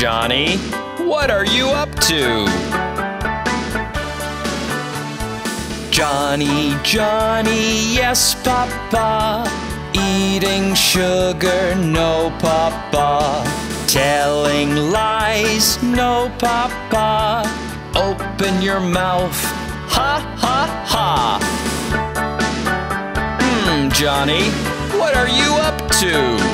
Johnny. What are you up to? Johnny, Johnny, yes, Papa. Eating sugar, no, Papa. Telling lies, no, Papa. Open your mouth, ha, ha, ha. Hmm, Johnny, what are you up to?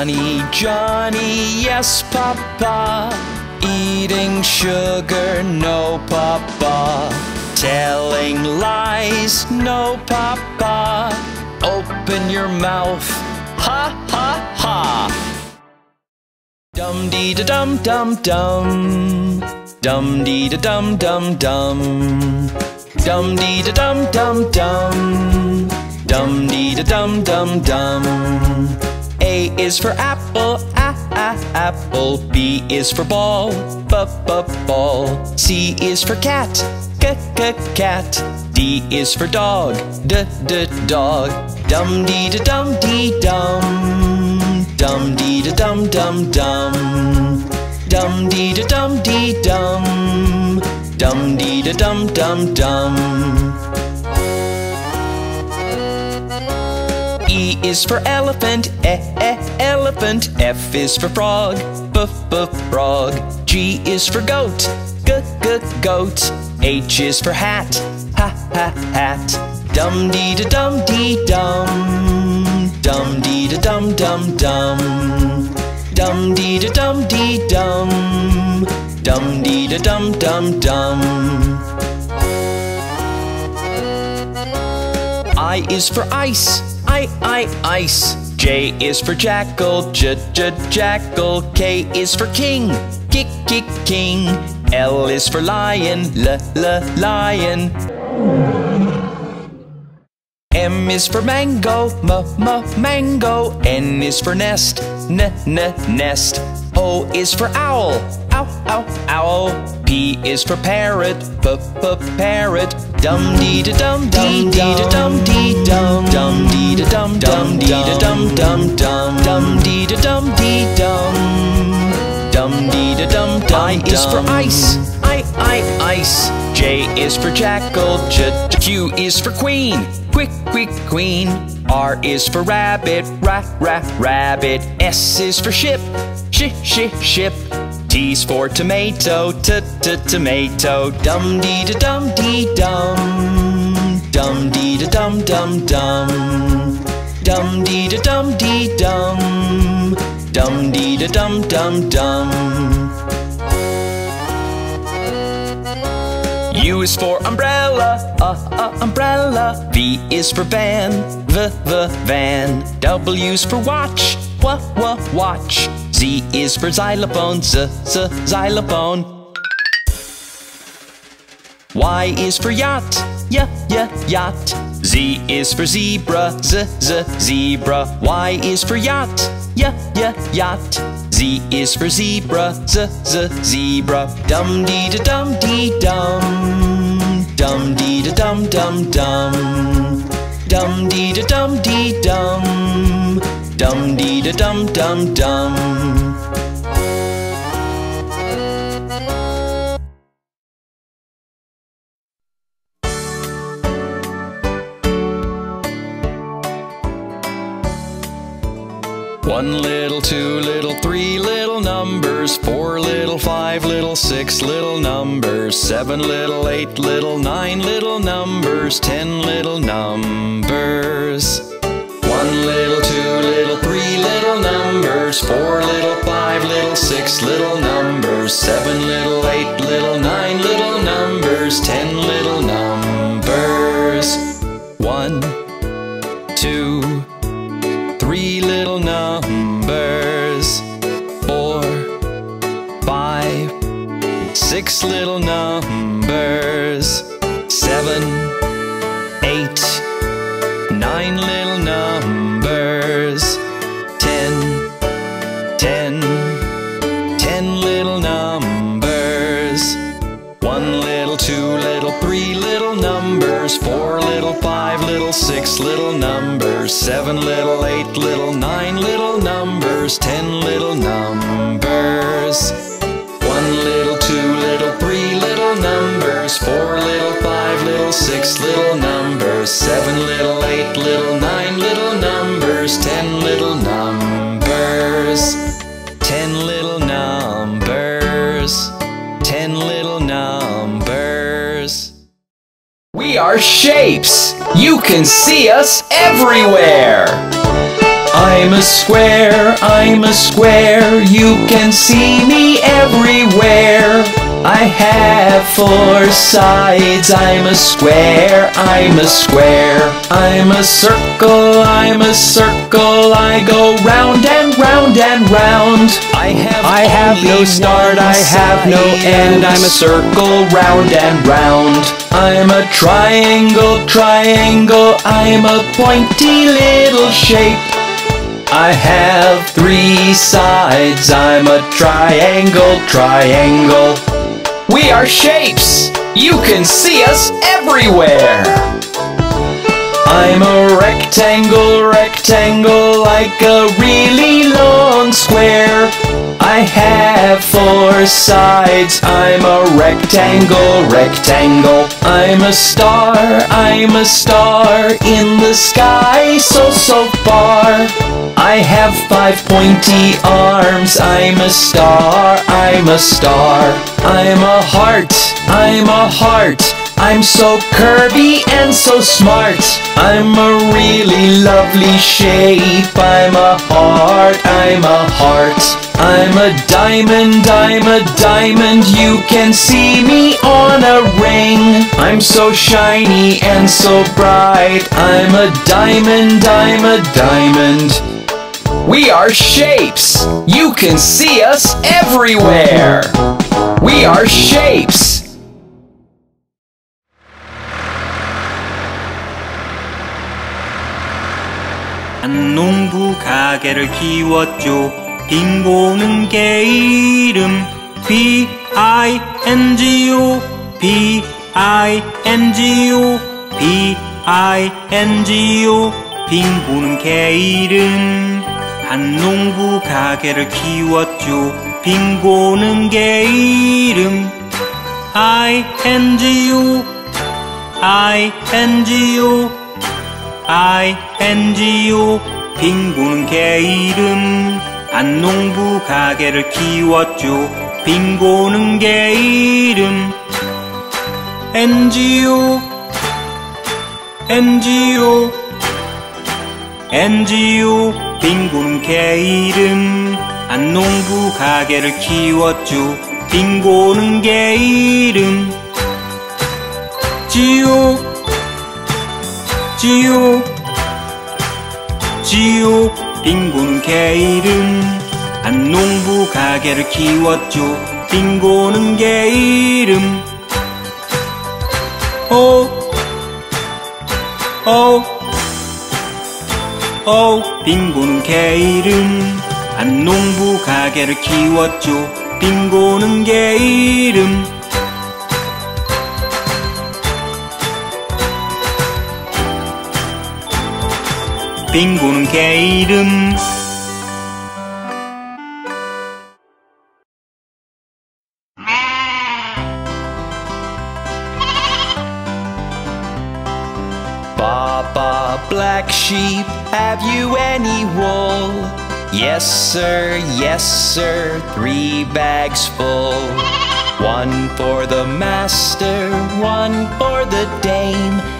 Johnny, Johnny, yes, Papa. Eating sugar, no, Papa. Telling lies, no, Papa. Open your mouth, ha, ha, ha. Dum dee da dum dum dum. Dum dee da dum dum dum. Dum dee da dum dum dum. Dum dee da dum dum dum. A is for apple, a a apple. B is for ball, b b ball. C is for cat, c c cat. D is for dog, d d dog. Dum dee da dum dee dum. Dum dee da dum dum dum. Dum dee da dum dee dum. Dum dee da dum dum dum. E is for elephant, e e elephant. F is for frog, b b frog. G is for goat, g g goat. H is for hat, ha ha hat. Dum dee da dum dee dum. Dum dee da dum dum dum. Dum dee da dum dee dum. Dum dee da dum dum dum. I is for ice, I, I, ice. J is for jackal, j, j, jackal. K is for king, kick, kick, king. L is for lion, l, l, lion. M is for mango, m, m, mango. N is for nest, n, n, nest. O is for owl, ow, ow, owl. P is for parrot, p, p, parrot. Dum dee da dum dee dee da dum dee dum dum dee da dum dum dee da dum dum dum dum dee da dum dee dum dum dee da dum dum. I is for ice, I, I, ice. J is for jackal, j, j. Q is for queen, quick, quick, queen. R is for rabbit, rat, rat, rabbit. S is for ship, sh, sh, ship. T's for tomato, t, t, tomato. Dum dee da dum dee dum. Dum dee da dum dum dum. Dum dee da dum dee dum. Dum dee da dum dum dum. U is for umbrella, uh, uh, umbrella. V is for van, v, v, van. W's for watch, w, w, watch. Z is for xylophone, z, z, xylophone. Y is for yacht, y, y, yacht. Z is for zebra, z, z, zebra. Y is for yacht, y, y, yacht. Z is for zebra, z, z, zebra. Dum dee da dum dee dum. Dum dee da dum dum dum. Dum dee da dum dee dum. Dum dee da dum dum dum. One little, two little, three little numbers, four little, five little, six little numbers, seven little, eight little, nine little numbers, ten little numbers. Numbers, four little, five little, six little numbers, seven little, eight little, nine little numbers, ten little numbers. One, two, three little numbers, four, five, six little numbers, numbers, seven little, eight little, nine little numbers, ten little numbers. One little, two little, three little numbers, four little, five little, six little numbers, seven little, eight little, nine little numbers, ten little numbers. Are shapes! You can see us everywhere! I'm a square, I'm a square, you can see me everywhere. I have four sides, I'm a square, I'm a square. I'm a circle, I'm a circle, I go round and round and round. I have I have no start, I have no end, I'm a circle round and round. I'm a triangle, triangle, I'm a pointy little shape. I have three sides, I'm a triangle, triangle. We are shapes! You can see us everywhere! I'm a rectangle, rectangle, like a really long square. I have four sides, I'm a rectangle, rectangle. I'm a star, I'm a star in the sky, so, so far. I have five pointy arms, I'm a star, I'm a star. I'm a heart, I'm a heart. I'm so curvy and so smart. I'm a really lovely shape. I'm a heart, I'm a heart. I'm a diamond, I'm a diamond. You can see me on a ring. I'm so shiny and so bright. I'm a diamond, I'm a diamond. We are shapes. You can see us everywhere. We are shapes. 한 농부 가게를 키웠죠. 빙고는 개 이름 B-I-N-G-O B-I-N-G-O B-I-N-G-O 빙고는 개 이름. 한 농부 가게를 키웠죠. 빙고는 개 이름 I-N-G-O I-N-G-O I-N-G-O 빙고는 개 이름. 안농부 가게를 키웠죠. 빙고는 개 이름. NGO NGO NGO 빙고는 개 이름. 안농부 가게를 키웠죠. 빙고는 개 이름. 지오 지오 지오 빙고는 개 이름 안 농부 가게를 키웠죠. 빙고는 개 이름 오, 오, 오, 빙고는 개 이름 안 농부 가게를 키웠죠. 빙고는 개 이름 빙고는 개 이름. Baba black sheep have you any wool? Yes sir yes sir three bags full. One for the master one for the dame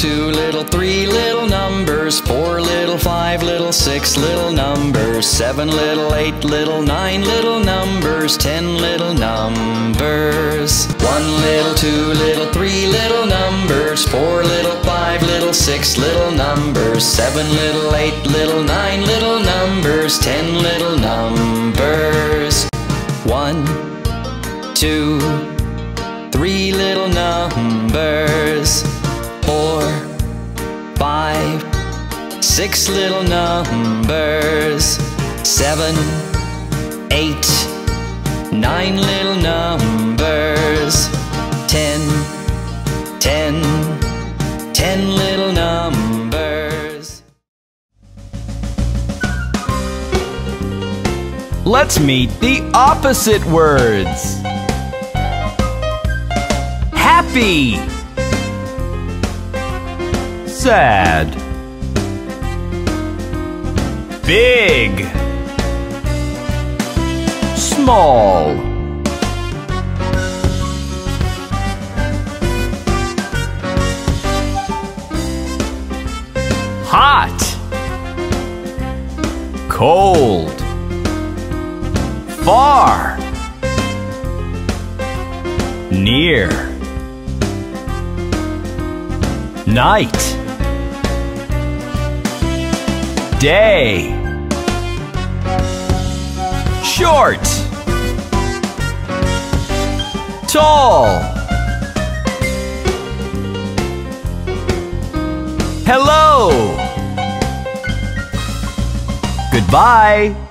Two little, three little numbers, four little, five little, six little numbers, seven little, eight little, nine little numbers, ten little numbers. One little, two little, three little numbers, four little, five little, six little numbers, seven little, eight little, nine little numbers, ten little numbers. One, two, three little numbers, four, five, six little numbers, seven, eight, nine little numbers, ten, ten, ten little numbers. Let's meet the opposite words. Happy. Sad. Big. Small. Hot. Cold far, near, night, day, short, tall, hello, goodbye.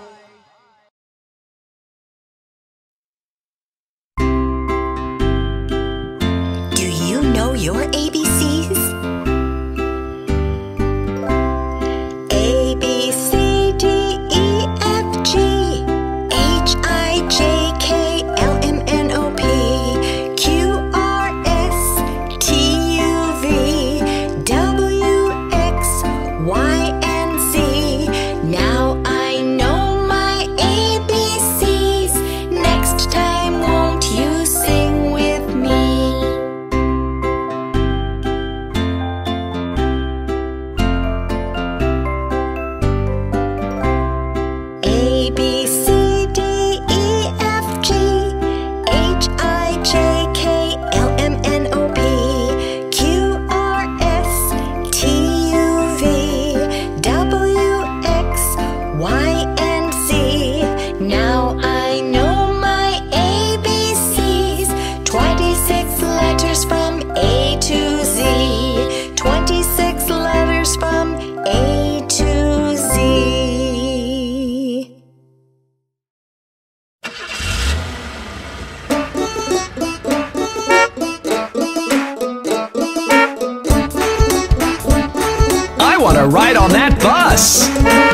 Ride on that bus.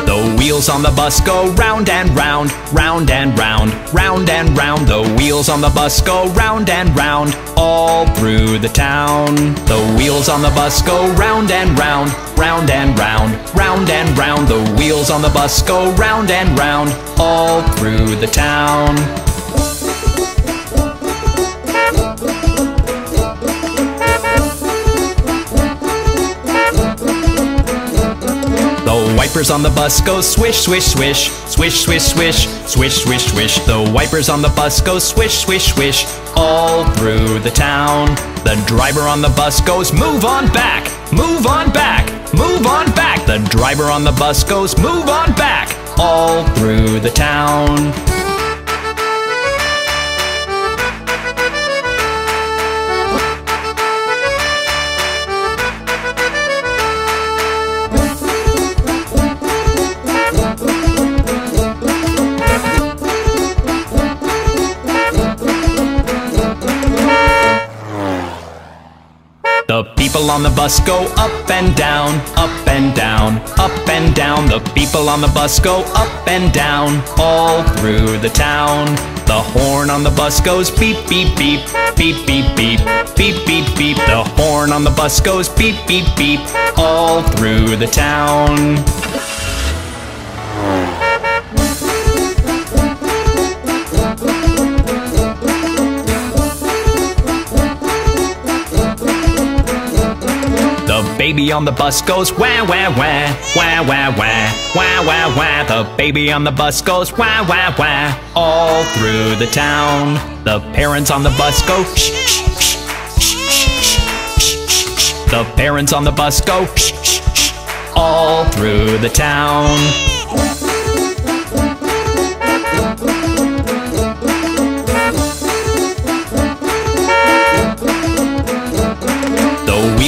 The wheels on the bus go round and round, round and round, round and round. The wheels on the bus go round and round, all through the town. The wheels on the bus go round and round, round and round, round and round. The wheels on the bus go round and round, all through the town. Wipers on the bus go swish, swish, swish, swish, swish, swish, swish, swish, swish. The wipers on the bus go swish, swish, swish, all through the town. The driver on the bus goes move on back, move on back, move on back. The driver on the bus goes move on back, all through the town. The bus go up and down, up and down, up and down. The people on the bus go up and down, all through the town. The horn on the bus goes beep, beep, beep, beep, beep, beep, beep, beep, beep. The horn on the bus goes beep, beep, beep, all through the town. Baby on the bus goes wah wah wah, wah wah wah, wah wah wah. The baby on the bus goes wah wah wah, all through the town. The parents on the bus go shh shh shh shh shh. The parents on the bus go shh shh shh, all through the town.